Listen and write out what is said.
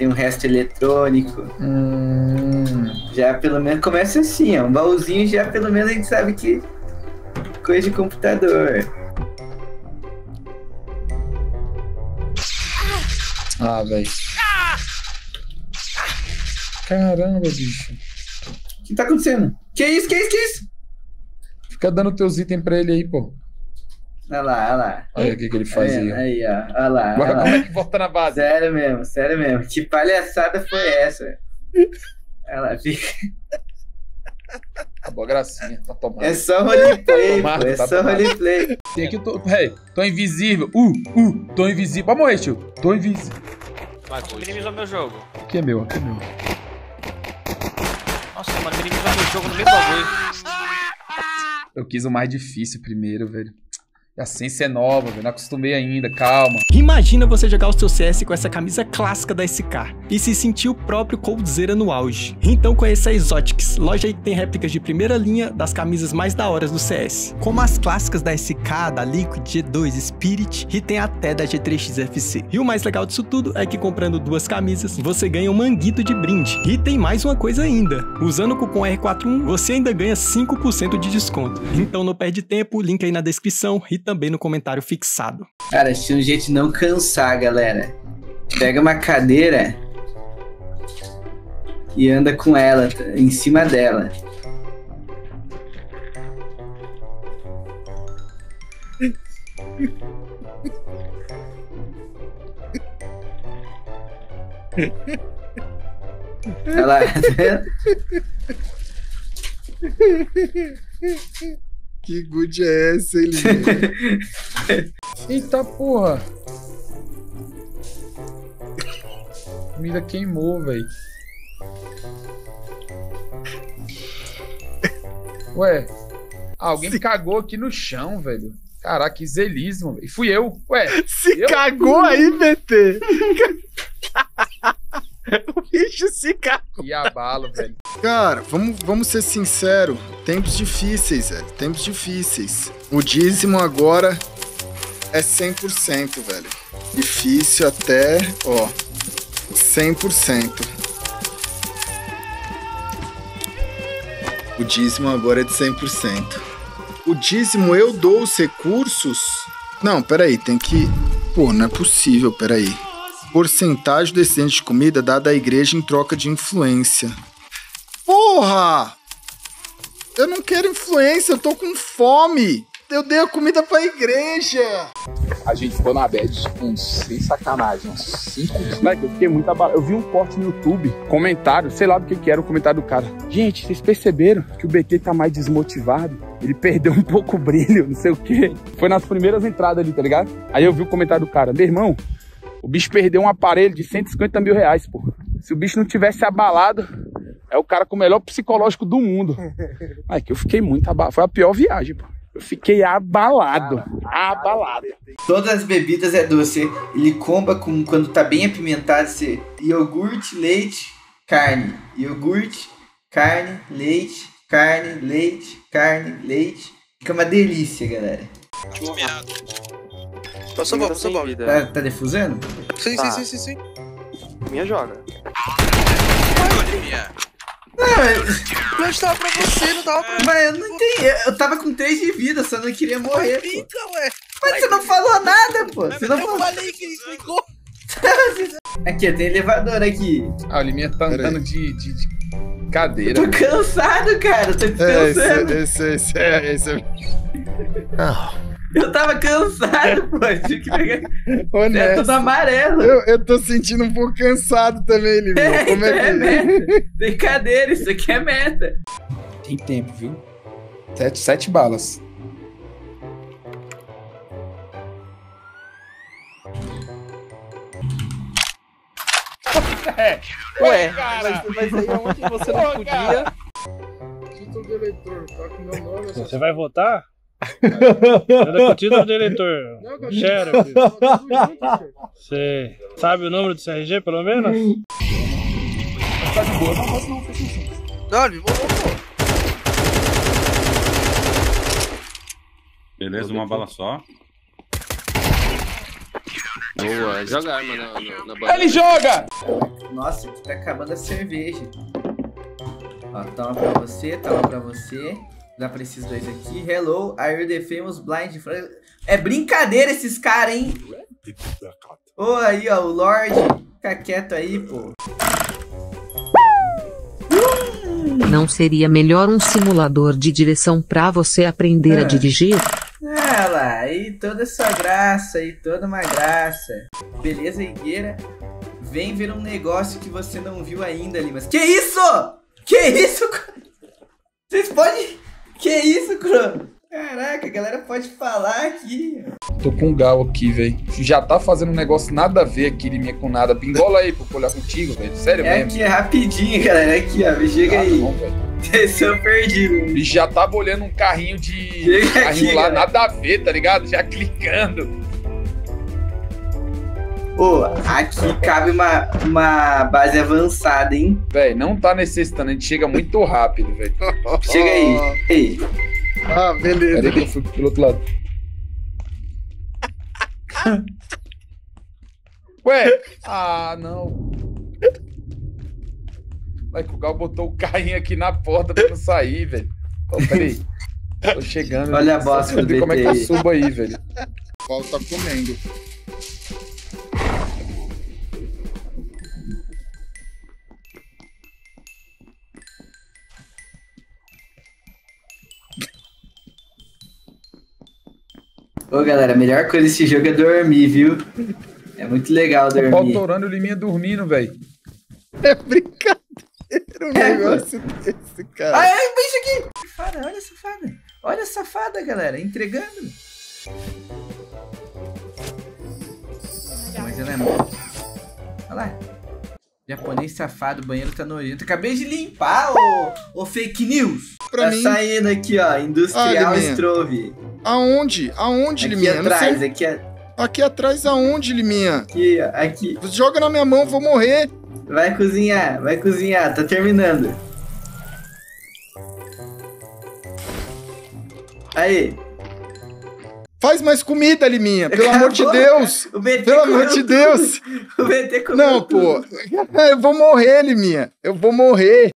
tem um resto eletrônico. Hum, Já pelo menos começa assim, ó. Um baúzinho já pelo menos a gente sabe que coisa de computador. ah, velho. Caramba, bicho. O que tá acontecendo? Que isso, que isso, que isso? Fica dando teus itens pra ele aí, pô. Olha lá, olha lá. Olha o que, que ele fazia. Aí, ó. Olha lá, Agora olha como lá. é que volta na base? Sério mesmo, sério mesmo. Que palhaçada foi essa? Olha lá, fica... Acabou a gracinha. Tá tomando. É só roleplay, pô. Tomado, É tá só tomado. roleplay. Tem aqui, tô, hey, tô invisível. Uh, uh, tô invisível. Pode morrer, tio. Tô invisível. Vai, minimizou meu jogo. Aqui é meu, aqui é meu. Nossa, mano, minimizou meu jogo no meio do bagulho. Eu quis o mais difícil primeiro, velho. E a ciência é nova, velho. Não acostumei ainda, calma. Imagina você jogar o seu CS com essa camisa clássica da SK e se sentir o próprio Coldzera no auge. Então conheça a Exotics, loja aí que tem réplicas de primeira linha das camisas mais da horas do CS. Como as clássicas da SK, da Liquid, G2, Spirit e tem até da G3XFC. E o mais legal disso tudo é que comprando duas camisas, você ganha um manguito de brinde. E tem mais uma coisa ainda. Usando o cupom R41, você ainda ganha 5% de desconto. Então não perde tempo, link aí na descrição e também no comentário fixado. Cara, tinha um jeito de não cansar, galera. Pega uma cadeira e anda com ela, tá? em cima dela. Olha lá, tá? Que good é essa, hein? Eita porra. A comida queimou, velho. Ué, alguém cagou aqui no chão, velho. Caraca, que zelismo, velho. Fui eu. Ué, Se Eu? cagou aí, BT! o bicho se cagou. que abalo, velho. Cara, vamos, vamos ser sinceros. Tempos difíceis, velho. Tempos difíceis. O dízimo agora é 100%, velho. Difícil até, ó, 100%. O dízimo agora é de 100%. O dízimo eu dou os recursos. Não, peraí, tem que. Pô, não é possível, peraí. Porcentagem do excedente de comida dada à igreja em troca de influência. Porra! Eu não quero influência, eu tô com fome. Eu dei a comida pra igreja. A gente ficou na bad uns, sem sacanagem, uns 5 dias. Moleque, eu fiquei muito abalado. Eu vi um corte no YouTube, comentário, sei lá do que que era o comentário do cara. Gente, vocês perceberam que o BT tá mais desmotivado? Ele perdeu um pouco o brilho, não sei o quê. Foi nas primeiras entradas ali, tá ligado? Aí eu vi o comentário do cara. Meu irmão, o bicho perdeu um aparelho de 150 mil reais, pô. Se o bicho não tivesse abalado, é o cara com o melhor psicológico do mundo. Ai, que eu fiquei muito abalado. Foi a pior viagem, pô. Eu fiquei abalado. Abalado. Todas as bebidas é doce. Ele comba com quando tá bem apimentado, você iogurte, leite, carne. Iogurte, carne, leite, carne, leite, carne, leite. Fica uma delícia, galera. Passou bom, passou bom. Tá, tá defusando? Sim, sim, sim, sim, sim. Minha joga. Não, Mas tava pra você, não tava pra mas eu não entendi. Eu tava com 3 de vida, só não queria morrer, ué. Mas você não falou nada, pô. Você não Eu falou. falei que explicou. Aqui, ó, tem elevador aqui. Ah, o Liminha tá andando de, de, de cadeira. Tô cansado, cara. Tô É, descansando. esse, esse, esse, é, esse é Eu tava cansado, pô. Tinha que pegar. É honesto. tudo amarelo. Eu, eu tô sentindo um pouco cansado também, Liminha. Como É, é que... meta. Tem cadeira, isso aqui é meta. Tem tempo, viu? Sete, sete balas. Ué, mas, mas aí aonde você não podia. Título do eleitor, tá com meu nome, Você vai votar? Manda com o título do eleitor. Sheriff. Você sabe o número do CRG, pelo menos? Não, ele me mandou, pô. Beleza, uma bala só. Boa, joga arma na, na, na banheira. Ele joga! Nossa, tá acabando a cerveja. Ó, toma pra você, toma pra você. Dá pra esses dois aqui. Hello, are you the famous blind friend? É brincadeira esses caras, hein? Ô, aí, ó, o Lorde. Fica quieto aí, pô. Não seria melhor um simulador de direção pra você aprender a É. dirigir? Ah lá, aí toda essa graça, aí toda uma graça. Beleza, Higueira? Vem ver um negócio que você não viu ainda ali, mas... Que isso? Que isso? Vocês podem... Que isso, Cro? Caraca, a galera pode falar aqui. Tô com um gal aqui, velho. Já tá fazendo um negócio nada a ver aqui de minha com nada. Pingola aí pra eu olhar contigo, velho. Sério É mesmo. aqui, é rapidinho, galera. Aqui, ó. Chega Ah, aí. não, velho. Desceu perdido. Ele já tava olhando um carrinho de. Chega carrinho aqui, lá, galera. nada a ver, tá ligado? Já clicando. Ô, aqui cabe uma, uma base avançada, hein? Velho, não tá necessitando, a gente chega muito rápido, velho. Chega aí. Ei. Ah, beleza. Peraí que eu fui pelo outro lado. Ué? Ah, não. Vai que o Gal botou o carrinho aqui na porta pra não sair, velho. Ó, peraí. Tô chegando. Olha a bosta do como é que eu aí. subo aí, velho. O Paulo tá comendo. Ô, galera, a melhor coisa desse jogo é dormir, viu? É muito legal O pau dormir. torando e o Liminha dormindo, velho. É brincadeira um É, negócio desse, cara. Ah, é, bicho aqui! Safada, olha a safada. Olha a safada, galera, entregando. Mas ela é muito. Olha lá. Japonês safado, o banheiro tá nojento. Acabei de limpar, ô, ô fake news. Pra tá mim, saindo aqui, ó. Industrial. Strove. Aonde? Aonde, Aqui Liminha? Eu não atrás, sei. aqui, Aqui atrás aonde, Liminha? aqui, ó, aqui. Joga na minha mão, vou morrer. Vai cozinhar, vai cozinhar, tá terminando. Aí. Faz mais comida, Liminha, pelo Acabou, amor de Deus. O BT Pelo amor de tudo. Deus. O BT comeu Não, tudo. pô. Eu vou morrer, Liminha. Eu vou morrer.